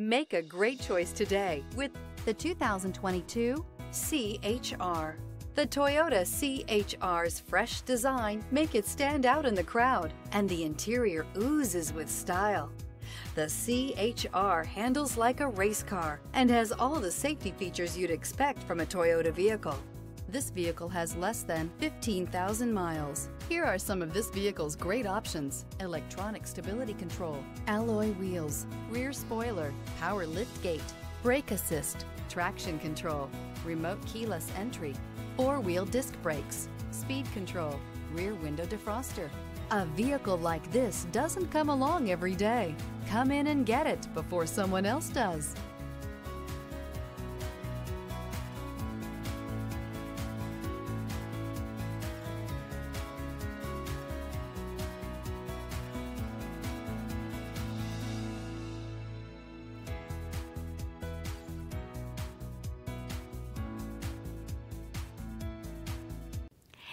Make a great choice today with the 2022 CHR. The Toyota CHR's fresh design make it stand out in the crowd, and the interior oozes with style. The CHR handles like a race car and has all the safety features you'd expect from a Toyota vehicle. This vehicle has less than 15,000 miles. Here are some of this vehicle's great options. Electronic stability control, alloy wheels, rear spoiler, power lift gate, brake assist, traction control, remote keyless entry, four-wheel disc brakes, speed control, rear window defroster. A vehicle like this doesn't come along every day. Come in and get it before someone else does.